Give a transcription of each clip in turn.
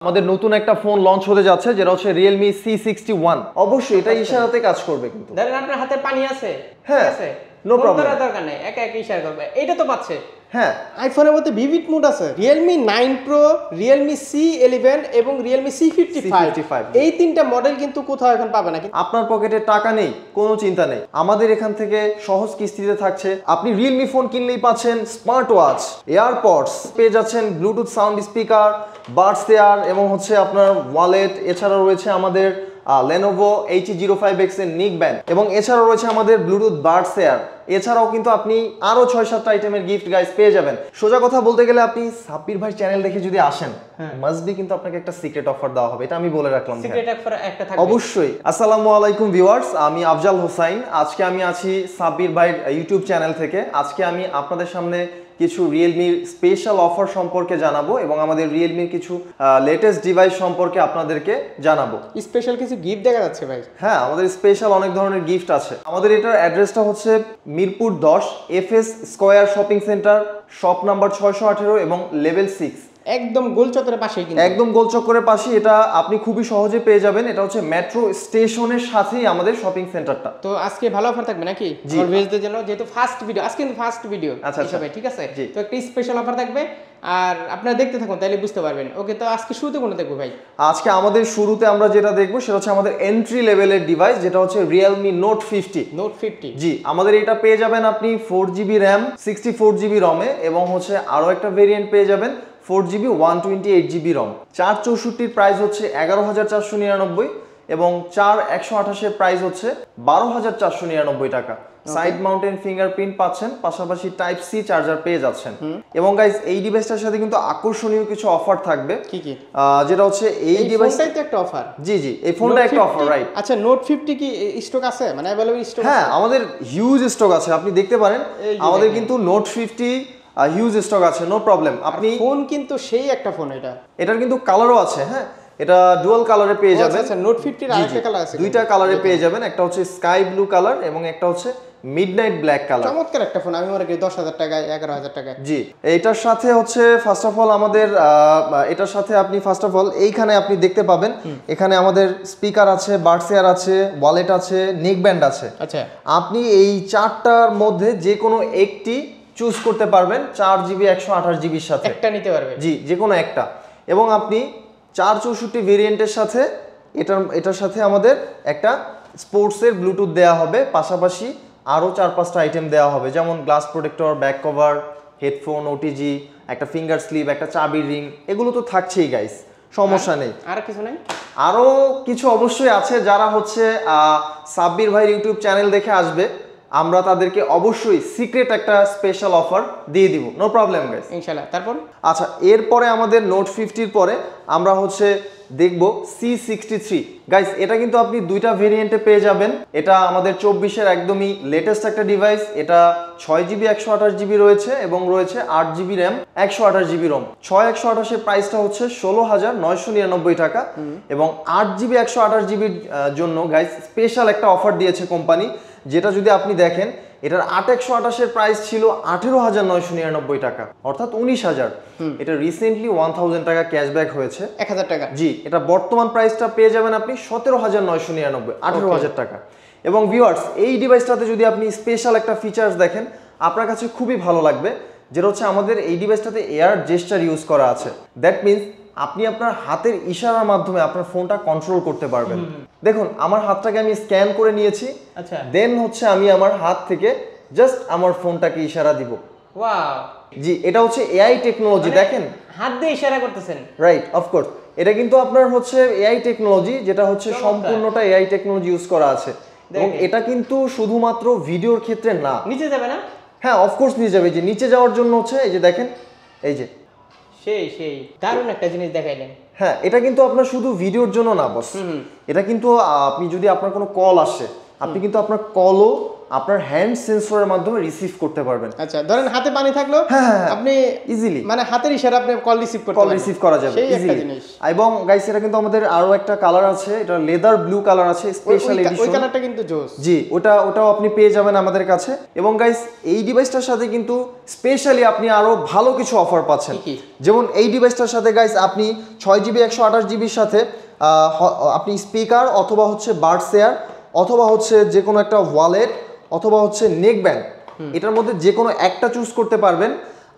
আমাদের নতুন একটা ফোন লঞ্চ হতে যাচ্ছে যেটা হচ্ছে রিয়েলমি সি সিক্সটি ওয়ান অবশ্যই এটা ইশারাতে কাজ করবে কিন্তু। ধরেন আপনার হাতে পানি আছে হ্যাঁ, আছে? no phone problem. দরকার নেই একা একা ইশারা করবে। এইটা তো পাচ্ছে। হ্যাঁ। আইফোনের মধ্যে ভিভিড মোড আছে। Realme nine pro Realme C eleven এবং রিয়েলমি সি ফিফটি C55 এই তিনটা মডেল কিন্তু কোথাও এখন পাবে না। আপনার পকেটে টাকা নেই কোনো চিন্তা নেই। আমাদের এখান থেকে সহজ কিস্তিতে থাকছে। আপনি রিয়েলমি ফোন কিনলেই পাচ্ছেন স্মার্ট ওয়াচ এয়ারপডস পেয়ে যাচ্ছেন Bluetooth sound speaker buds there এবং হচ্ছে আপনার ওয়ালেট এছাড়া রয়েছে আমাদের লেনোভো এইচ জিরো ফাইভ এক্সের নিক ব্যান্ড এবং এছাড়াও রয়েছে আমাদের ব্লুটুথ বার্ডস এয়ার এছাড়াও কিন্তু আপনি আরও ছয় সাতটা আইটেমের গিফট গাইস পেয়ে যাবেন। সোজা কথা বলতে গেলে আপনি সাব্বির ভাই চ্যানেল দেখে যদি আসেন মাস্ট বি কিন্তু আপনাকে একটা সিক্রেট অফার দেওয়া হবে এটা আমি বলে রাখলাম। সিক্রেট একটা থাকবে। অবশ্যই। আসসালামু আলাইকুম ভিউয়ার্স আমি আফজাল হোসাইন। আজকে আমি আছি সাব্বির ভাইয়ের ইউটিউব চ্যানেল থেকে। আজকে আমি আপনাদের সামনে কিছু রিয়েলমির স্পেশাল অফার সম্পর্কে জানাব এবং আমাদের রিয়েলমির কিছু লেটেস্ট ডিভাইস সম্পর্কে আপনাদেরকে জানাব। স্পেশাল কিছু গিফট দেখা যাচ্ছে ভাই। হ্যাঁ আমাদের স্পেশাল অনেক ধরনের গিফট আছে। আমাদের এটার অ্যাড্রেসটা হচ্ছে মিরপুর দশ F S square shopping centre shop number ছয়শো আঠেরো এবং লেভেল সিক্স। একদম গোল চত্বরের পাশেই কিন্তু। একদম গোলচক্করের পাশে এটা আপনি খুবই সহজে পেয়ে যাবেন। এটা হচ্ছে মেট্রো স্টেশনের সাথেই আমাদের শপিং সেন্টারটা তো আজকে ভালো অফার থাকবে নাকি। আমার জন্য যেহেতু ফার্স্ট ভিডিও আজকে কিন্তু ফার্স্ট ভিডিও আচ্ছা, আচ্ছা। ঠিক আছে। তো একটা স্পেশাল অফার থাকবে। আর আপনারা দেখতে থাকুন তাহলে বুঝতে পারবেন। ওকে তো আজকে শুরুতে কোনটা দেখব ভাই? আজকে আমাদের শুরুতে আমরা যেটা দেখব সেটা হচ্ছে আমাদের এন্ট্রি লেভেলের ডিভাইস যেটা হচ্ছে Realme note fifty note fifty G আমাদের এটা পেয়ে যাবেন আপনি four GB RAM sixty four GB রমে এবং হচ্ছে আরও একটা ভেরিয়েন্ট পেয়ে যাবেন। Four GB one twenty eight GB ROM. চার চৌষট্টির প্রাইস হচ্ছে এগারো হাজার চারশো নিরানব্বই এবং চার একশো আঠাশের প্রাইস হচ্ছে বারো হাজার চারশো নিরানব্বই টাকা। সাইড মাউন্টেন ফিঙ্গারপ্রিন্ট পাচ্ছেন পাশাপাশি টাইপ সি চার্জার পেয়ে যাচ্ছেন। এবং গাইজ এই ডিভাইসটার সাথে কিন্তু আকর্ষণীয় কিছু অফার থাকবে। কি কি? যেটা হচ্ছে এই এই ডিভাইস ফোনটাই তো একটা অফার জি জি এই ফোনটা একটা অফার রাইট আচ্ছা নোট ফিফটি কি স্টক আছে? মানে অ্যাভেলেবল স্টক হ্যাঁ আমাদের হিউজ স্টক আছে আপনি দেখতে পারেন। আমাদের কিন্তু নোট ফিফটি হিউজ স্টক আছে নো প্রবলেম আপনি ফোন কিন্তু সেই একটা ফোন এটা। এটার কিন্তু কালারও আছে হ্যাঁ? এটা ডুয়াল কালারে পেয়ে ও, যাবেন। আচ্ছা নোট ফিফটির জি, জি। আরেকটা কালার আছে দুইটা কালারে পেয়ে যাবেন একটা হচ্ছে স্কাই ব্লু কালার এবং একটা হচ্ছে মিডনাইট ব্ল্যাক কালার চমৎকার একটা ফোন আমি মনে করি দশ হাজার টাকায় এগারো হাজার টাকায়। জি এটার সাথে হচ্ছে ফার্স্ট অফ অল আমাদের এটার সাথে আপনি ফার্স্ট অফ অল এইখানে আপনি দেখতে পাবেন এখানে আমাদের স্পিকার আছে বার্ডসেয়ার আছে ওয়ালেট আছে নেক ব্যান্ড আছে। আচ্ছা। আপনি এই চারটার মধ্যে যে কোনো একটি চুজ করতে পারবেন চার জিবি একশো আঠাশ জিবির সাথে। একটা নিতে পারবেন। জি যে কোনো একটা। এবং আপনি চার চৌষট্টি ভেরিয়েন্টের সাথে এটার এটার সাথে আমাদের একটা স্পোর্টসের ব্লুটুথ দেওয়া হবে। পাশাপাশি আরও চার পাঁচটা আইটেম দেওয়া হবে। যেমন glass protector back cover headphone OTG একটা ফিঙ্গার স্লিপ একটা চাবি রিং এগুলো তো থাকছেই গাইস সমস্যা নেই। আর কিছু নেই? আরও কিছু অবশ্যই আছে যারা হচ্ছে সাব্বির ভাই ইউটিউব চ্যানেল দেখে আসবে। আমরা তাদেরকে অবশ্যই সিক্রেট একটা স্পেশাল অফার দিয়ে দিব। নো প্রবলেম গাইস ইনশাল্লাহ তারপর? আচ্ছা এরপরে আমাদের নোট ফিফটির পরে আমরা হচ্ছে দেখব সি সিক্সটি থ্রি গাইস এটা কিন্তু আপনি দুইটা ভেরিয়েন্টে পেয়ে যাবেন। এটা আমাদের চব্বিশের একদমই লেটেস্ট একটা ডিভাইস এটা ছয় জিবি একশো আঠাশ জিবি রয়েছে এবং রয়েছে আট জিবি র্যাম একশো আঠাশ জিবি রম ছয় একশো আঠাশের প্রাইসটা হচ্ছে ষোলো হাজার নয়শো নিরানব্বই টাকা। এবং আট জিবি একশো আঠাশ জিবির জন্য গাইস স্পেশাল একটা অফার দিয়েছে কোম্পানি যেটা যদি আপনি দেখেন এটার আট একশো আঠাশের প্রাইস ছিল আঠেরো হাজার নয়শো নিরানব্বই টাকা অর্থাৎ উনিশ হাজার। এটা রিসেন্টলি ওয়ান থাউজেন্ড টাকা ক্যাশব্যাক হয়েছে। এক হাজার টাকা। জি এটা বর্তমান প্রাইসটা পেয়ে যাবেন আপনি সতেরো হাজার নয়শো নিরানব্বই আঠেরো হাজার টাকা। এবং ভিউয়ার্স এই ডিভাইসটাতে যদি আপনি স্পেশাল একটা ফিচার্স দেখেন আপনার কাছে খুবই ভালো লাগবে যেটা হচ্ছে আমাদের এই ডিভাইসটাতে এয়ার জেস্টার ইউজ করা আছে। দ্যাট মিনস আপনি আপনার হাতের ইশারার মাধ্যমে আপনার ফোনটা কন্ট্রোল করতে পারবেন। দেখুন আমার হাতটাকে আমি স্ক্যান করে নিয়েছি। আচ্ছা। দেন হচ্ছে আমি আমার হাত থেকে জাস্ট আমার ফোনটাকে ইশারা দিব। ওয়াও জি এটা হচ্ছে এআই টেকনোলজি দেখেন। হাত দিয়ে ইশারা করতেছেন। রাইট অফকোর্স এটা কিন্তু আপনার হচ্ছে এআই টেকনোলজি যেটা হচ্ছে সম্পূর্ণটা এআই টেকনোলজি ইউজ করা আছে। এবং এটা কিন্তু শুধুমাত্র ভিডিওর ক্ষেত্রে না। নিচে যাবে না? হ্যাঁ অফকোর্স নিয়ে যাবে। যে নিচে যাওয়ার জন্য হচ্ছে এই যে দেখেন এই যে সেই সেই। দারুণ একটা জিনিস দেখাইলেন। হ্যাঁ এটা কিন্তু আপনার শুধু ভিডিওর জন্য না বস এটা কিন্তু আপনি যদি আপনার কোনো কল আসে আপনি কিন্তু আপনার কলও আপনার হ্যান্ড সেন্সরের মাধ্যমে রিসিভ করতে পারবেন। আচ্ছা ধরেন হাতে পানি থাকল হ্যাঁ, হ্যাঁ, হ্যাঁ। আপনি ইজিলি মানে হাতের ইশারা আপনি কল রিসিভ করতে কল রিসিভ করা যাবে সেই একটা easily। জিনিস। এবং গাইস এটা কিন্তু আমাদের আরও একটা কালার আছে এটা লেদার ব্লু কালার আছে স্পেশাল কা- ওই কালারটা কিন্তু জোস। জি ওটা ওটাও আপনি পেয়ে যাবেন আমাদের কাছে। এবং গাইস এই ডিভাইসটার সাথে কিন্তু স্পেশালি আপনি আরও ভালো কিছু অফার পাচ্ছেন? যেমন এই ডিভাইসটার সাথে গাইস আপনি ছয় জিবি একশো আঠাশ জিবির সাথে আপনি স্পিকার অথবা হচ্ছে বার্ড শেয়ার অথবা হচ্ছে যে কোনো একটা ওয়ালেট অথবা হচ্ছে নেক ব্যান্ড এটার মধ্যে যে কোনো একটা চুজ করতে পারবেন।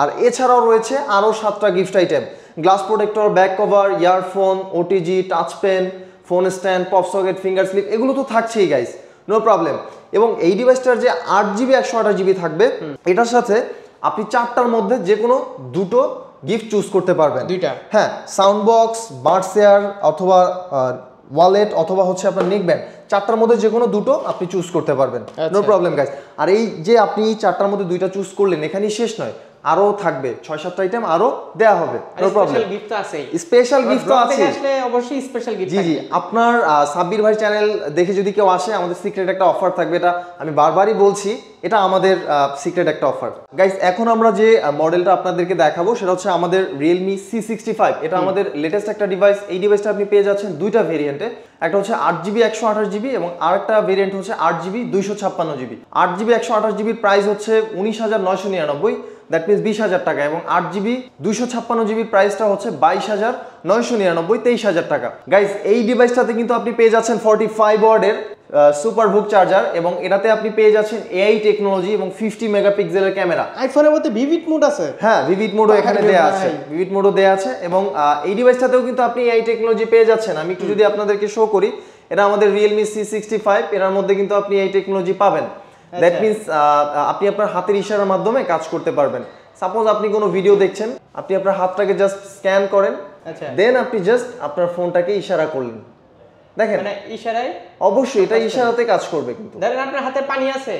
আর এছাড়াও রয়েছে আরও সাতটা gift item glass protector back cover earphone OTG touch pen phone stand pop socket finger slip এগুলো তো থাকছেই গাইস নো প্রবলেম এবং এই ডিভাইসটার যে আট জিবি একশো আঠাশ জিবি থাকবে এটার সাথে আপনি চারটার মধ্যে যে কোনো দুটো গিফট চুজ করতে পারবেন। দুইটা। হ্যাঁ সাউন্ড বক্স বার্ড শেয়ার অথবা ওয়ালেট অথবা হচ্ছে আপনার নেক ব্যান্ড চারটার মধ্যে যে কোনো দুটো আপনি চুজ করতে পারবেন। নো। প্রবলেম গাইজ আর এই যে আপনি চারটার মধ্যে দুইটা চুজ করলেন এখানেই শেষ নয়। আরও থাকবে। ছয় সাতটা আইটেম আরও দেওয়া হবে। নো প্রবলেম গিফট তো স্পেশাল গিফট আছে আসলে অবশ্যই স্পেশাল গিফট জি জি। আপনার সাব্বির ভাই চ্যানেল দেখে যদি কেউ আসে আমাদের সিক্রেট একটা অফার থাকবে। এটা আমি বারবারই বলছি এটা আমাদের সিক্রেট একটা অফার গাইস এখন আমরা যে মডেলটা আপনাদেরকে দেখাবো সেটা হচ্ছে আমাদের রিয়েলমি সি সিক্সটি ফাইভ এটা আমাদের লেটেস্ট একটা ডিভাইস এই ডিভাইসটা আপনি পেয়ে যাচ্ছেন দুইটা ভেরিয়েন্টে একটা হচ্ছে আট জিবি একশো আঠাশ জিবি এবং আরেকটা ভেরিয়েন্ট হচ্ছে আট জিবি দুইশো ছাপ্পান্ন জিবি আট জিবি একশো আঠাশ জিবির প্রাইস হচ্ছে উনিশ হাজার নয়শো নিরানব্বই। দ্যাট মিনস বিশ হাজার টাকা এবং আট জিবি দুইশো ছাপ্পান্ন জিবির প্রাইসটা হচ্ছে বাইশ হাজার নয়শো নিরানব্বই তেইশ হাজার টাকা। গাইজ এই ডিভাইসটাতে কিন্তু আপনি পেয়ে যাচ্ছেন ফর্টি ফাইভ ওয়ার্ডের সুপার বুক চার্জার এবং এটাতে আপনি পেয়ে যাচ্ছেন এআই টেকনোলজি এবং ফিফটি মেগাপিক্সেলের ক্যামেরা আইফোনের মধ্যে ভিভিড মোড আছে। হ্যাঁ ভিভিড মোডও এখানে দেয়া আছে। ভিভিড মোডও দেয়া আছে এবং এই ডিভাইসটাতেও কিন্তু আপনি এই টেকনোলজি পেয়ে যাচ্ছেন। আমি একটু যদি আপনাদেরকে শো করি এটা আমাদের রিয়েলমি সি সিক্সটি ফাইভ এটার মধ্যে কিন্তু আপনি এই টেকনোলজি পাবেন। দ্যাট আচ্ছা। মিনস আপনি আপনার হাতের ইশারার মাধ্যমে কাজ করতে পারবেন। সাপোজ আপনি কোনো ভিডিও দেখছেন আপনি আপনার হাতটাকে জাস্ট স্ক্যান করেন আচ্ছা। দেন আপনি জাস্ট আপনার ফোনটাকে ইশারা করলেন। দেখেন মানে ইশারায় অবশ্যই এটা ইশারাতে কাজ করবে কিন্তু। ধরেন আপনার হাতে পানি আছে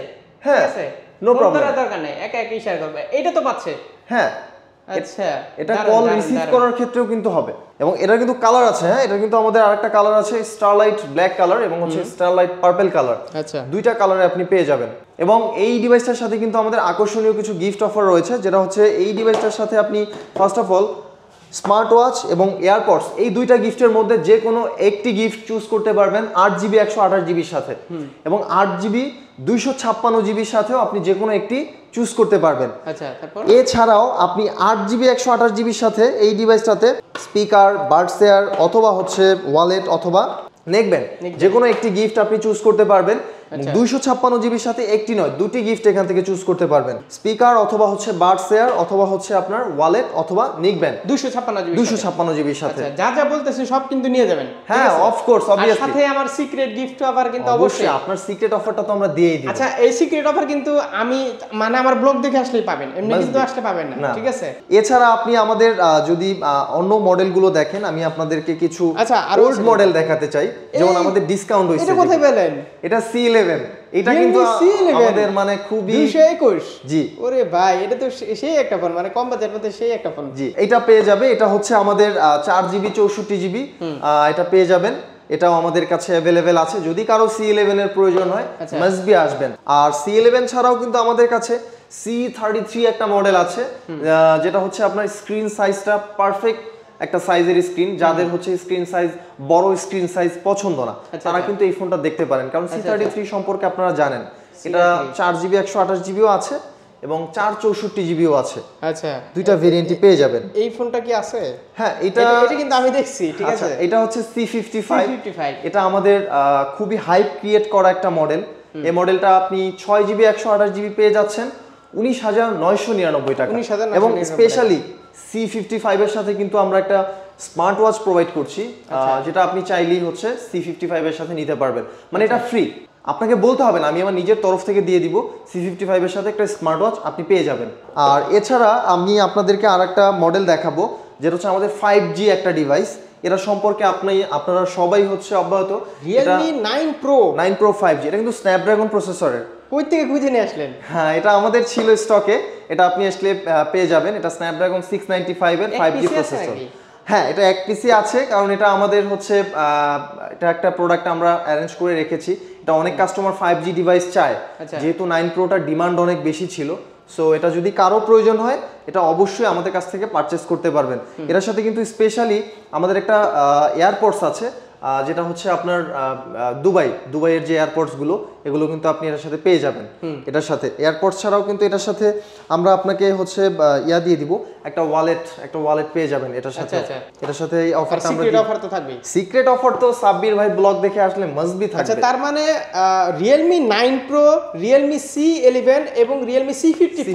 হ্যাঁ, আছে? No problem problem. দরকার নেই একা একা ইশারা করবে এটা তো পাচ্ছে। হ্যাঁ আচ্ছা এটা কল রিসিভ করার ক্ষেত্রেও কিন্তু হবে। এবং এটা কিন্তু কালার আছে হ্যাঁ? এটা কিন্তু আমাদের আরেকটা কালার আছে স্টারলাইট ব্ল্যাক কালার এবং হচ্ছে স্টারলাইট পার্পল কালার আচ্ছা। দুইটা কালারে আপনি পেয়ে যাবেন। এবং এই ডিভাইসটার সাথে কিন্তু আমাদের আকর্ষণীয় কিছু গিফট অফার রয়েছে যেটা হচ্ছে এই ডিভাইসটার সাথে আপনি first of all smart watch এবং এয়ারপডস এই দুইটা গিফটের মধ্যে যে কোনো একটি গিফট চুজ করতে পারবেন আট জিবি একশো আঠাশ জিবির সাথে এবং আট জিবি দুইশো ছাপ্পান্ন জিবির সাথেও আপনি যে কোনো একটি চুজ করতে পারবেন আচ্ছা এছাড়াও আপনি আট জিবি একশো আঠাশ জিবির সাথে এই ডিভাইসটাতে স্পিকার বার্ড শেয়ার অথবা হচ্ছে ওয়ালেট অথবা Neckband। যে কোনো একটি গিফট আপনি চুজ করতে পারবেন। দুইশো ছাপ্পান্ন জিবির সাথে একটি নয় দুটি গিফট এখান থেকে চুজ করতে পারবেন। স্পিকার অথবা হচ্ছে শেয়ার অথবা হচ্ছে আপনার ওয়ালেট অথবা নিকবেন দুশো ছাপ্পান্ন জিবি দুইশো ছাপ্পান্ন জিবির সাথে। আচ্ছা যা যা বলতেছি সব কিন্তু নিয়ে যাবেন। হ্যাঁ? অফকোর্স অবভিয়াসলি সাথে আমার সিক্রেট গিফট আবার কিন্তু অবশ্যই আপনার সিক্রেট অফারটা তো আমরা দিয়েই দিই আচ্ছা এই সিক্রেট অফার কিন্তু আমি মানে আমার ব্লগ দেখে আসলেই পাবেন এমনি কিন্তু আসলে পাবেন না। ঠিক আছে? এছাড়া আপনি আমাদের যদি অন্য মডেলগুলো দেখেন আমি আপনাদেরকে কিছু আচ্ছা, ওল্ড মডেল দেখাতে চাই। যেমন আমাদের ডিসকাউন্ট হয়েছে এটা কোথায় পেলেন? এটা সি ইলেভেন এটা কিন্তু আমাদের মানে খুবই দুইশো একুশ। জি। ওরে ভাই এটা তো সেই একটা ফোন মানে কম বাজেট মধ্যে সেই একটা ফোন জি এটা পেয়ে যাবে এটা হচ্ছে আমাদের চার জিবি চৌষট্টি জিবি এটা পেয়ে যাবেন এটাও আমাদের কাছে অ্যাভেলেবেল আছে। যদি কারও সি ইলেভেন এর প্রয়োজন হয় আচ্ছা। আসবেন। আর সি ইলেভেন ছাড়াও কিন্তু আমাদের কাছে সি থার্টি থ্রি একটা মডেল আছে যেটা হচ্ছে আপনার স্ক্রিন সাইজটা পারফেক্ট একটা সাইজের স্ক্রিন যাদের হচ্ছে স্ক্রিন সাইজ বড় স্ক্রিন সাইজ পছন্দ না আচ্ছা, তারা আচ্ছা। কিন্তু এই ফোনটা দেখতে পারেন। কারণ সি থার্টি থ্রি সম্পর্কে আপনারা জানেন। এটা চার জিবি একশো আঠাশ জিবিও আছে এবং চার চৌষট্টি জিবিও আছে। আচ্ছা। দুইটা ভেরিয়েন্টই পেয়ে যাবেন। এই ফোনটা কি আছে? হ্যাঁ এটা এটা কিন্তু আমি দেখছি ঠিক আচ্ছা, আছে। এটা হচ্ছে সি ফিফটি ফাইভ এটা আমাদের খুবই হাইপ ক্রিয়েট করা একটা মডেল এই মডেলটা আপনি ছয় জিবি একশো আঠাশ জিবি পেয়ে যাচ্ছেন। উনিশ হাজার নয়শো নিরানব্বই টাকা। 19,999 এবং স্পেশালি সি ফিফটি ফাইভের সাথে কিন্তু আমরা একটা স্মার্ট ওয়াচ প্রোভাইড করছি আচ্ছা। যেটা আপনি চাইলেই হচ্ছে সি ফিফটি ফাইভের সাথে নিতে পারবেন। মানে এটা ফ্রি আপনাকে বলতে হবে না আমি আমার নিজের তরফ থেকে দিয়ে দিব। সি ফিফটি ফাইভের সাথে একটা স্মার্ট ওয়াচ আপনি পেয়ে যাবেন। আর এছাড়া আমি আপনাদেরকে আর একটা মডেল দেখাবো যেটা হচ্ছে আমাদের ফাইভ জি একটা ডিভাইস এটা সম্পর্কে আপনি আপনারা সবাই হচ্ছে অব্যাহত। Realme nine pro nine pro five G এটা কিন্তু স্ন্যাপড্রাগন প্রসেসরের কই থেকে খুঁজে নিয়ে আসলেন? হ্যাঁ এটা আমাদের ছিল স্টকে এটা আপনি আসলে পেয়ে যাবেন। এটা স্ন্যাপড্রাগন সিক্স নাইনটি ফাইভ এর এক ফাইভ জি প্রসেসর হ্যাঁ এটা এক পিসি আছে কারণ এটা আমাদের হচ্ছে এটা একটা প্রোডাক্ট আমরা অ্যারেঞ্জ করে রেখেছি। এটা অনেক কাস্টমার ফাইভ জি ডিভাইস চায়। আচ্ছা। যেহেতু নাইন প্রোটার ডিমান্ড অনেক বেশি ছিল। সো এটা যদি কারও প্রয়োজন হয় এটা অবশ্যই আমাদের কাছ থেকে পারচেস করতে পারবেন। এটার সাথে কিন্তু স্পেশালি আমাদের একটা এয়ারপোর্টস আছে। যেটা হচ্ছে আপনার দুবাই দুবাইয়ের যে এয়ারপোর্টসগুলো এগুলো কিন্তু আপনি এটার সাথে পেয়ে যাবেন এটার সাথে। এয়ারপোর্টস ছাড়াও কিন্তু এটার সাথে আমরা আপনাকে হচ্ছে ইয়া দিয়ে দিব একটা ওয়ালেট একটা ওয়ালেট পেয়ে যাবেন এটার সাথে। আচ্ছা, এটার সাথে এই অফারটা আমরা সিক্রেট অফার তো থাকবেই। সিক্রেট অফার তো সাব্বির ভাই ব্লগ দেখে আসলে মাসবি আচ্ছা থাকবে। তার মানে nine pro Realme C eleven এবং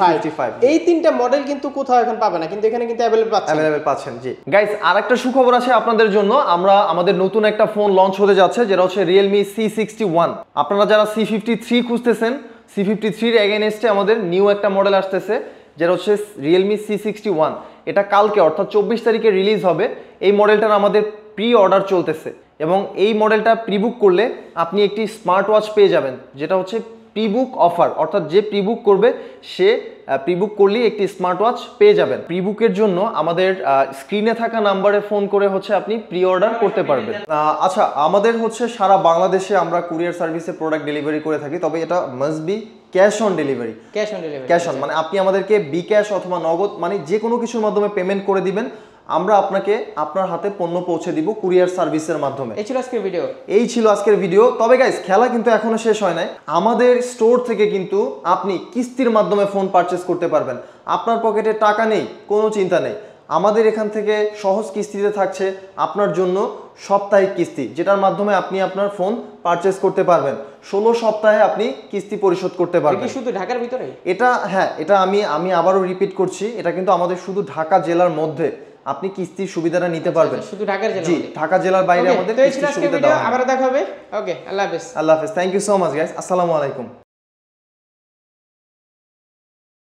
ফাইভ C55 এই তিনটা মডেল কিন্তু কোথাও এখন পাবে না কিন্তু এখানে কিন্তু অ্যাভেলেবল পাচ্ছে অ্যাভেলেবেল পাচ্ছেন জি। গাইস আর একটা সুখবর আছে আপনাদের জন্য। আমরা আমাদের নতুন একটা ফোন লঞ্চ হতে যাচ্ছে, যেটা হচ্ছে রিয়েলমি সি সিক্সটি ওয়ান আপনারা যারা সি ফিফটি থ্রি খুঁজতেছেন সি ফিফটি থ্রির এগেনস্টে আমাদের নিউ একটা মডেল আসতেছে, যেটা হচ্ছে রিয়েলমি সি সিক্সটি ওয়ান এটা কালকে, অর্থাৎ চব্বিশ তারিখে রিলিজ হবে। এই মডেলটার আমাদের প্রি অর্ডার চলতেছে এবং এই মডেলটা প্রিবুক করলে আপনি একটি স্মার্ট ওয়াচ পেয়ে যাবেন, যেটা হচ্ছে প্রিবুক অফার অর্থাৎ যে প্রিবুক করবে সে প্রিবুক করলেই একটি স্মার্ট ওয়াচ পেয়ে যাবেন। প্রিবুকের জন্য আমাদের স্ক্রিনে থাকা নাম্বারে ফোন করে হচ্ছে আপনি প্রি অর্ডার করতে পারবেন। আচ্ছা আমাদের হচ্ছে সারা বাংলাদেশে আমরা কুরিয়ার সার্ভিসে প্রোডাক্ট ডেলিভারি করে থাকি তবে এটা must be cash on delivery cash on delivery cash on মানে আপনি আমাদেরকে বি ক্যাশ অথবা নগদ মানে যে কোনো কিছুর মাধ্যমে পেমেন্ট করে দিবেন। আমরা আপনাকে আপনার হাতে পণ্য পৌঁছে দিব কুরিয়ার সার্ভিসের মাধ্যমে। এই ছিল আজকের ভিডিও এই ছিল আজকের ভিডিও তবে গাইস খেলা কিন্তু এখনও শেষ হয় নাই। আমাদের স্টোর থেকে কিন্তু আপনি কিস্তির মাধ্যমে ফোন পারচেস করতে পারবেন। আপনার পকেটে টাকা নেই কোনো চিন্তা নেই। আমাদের এখান থেকে সহজ কিস্তিতে থাকছে আপনার জন্য সাপ্তাহিক কিস্তি যেটার মাধ্যমে আপনি আপনার ফোন পারচেস করতে পারবেন। ষোলো সপ্তাহে আপনি কিস্তি পরিশোধ করতে পারবেন। শুধু ঢাকার ভিতরে? এটা হ্যাঁ এটা আমি আমি আবারও রিপিট করছি এটা কিন্তু আমাদের শুধু ঢাকা জেলার মধ্যে। আপনি কিস্তির সুবিধাটা নিতে পারবেন। শুধু ঢাকার জেলা জি ঢাকা জেলার বাইরে আমাদের কিস্তির সুবিধা আবার দেখা হবে। ওকে আল্লাহ হাফেজ। আল্লাহ হাফেজ। Thank you so much guys আসসালামু আলাইকুম।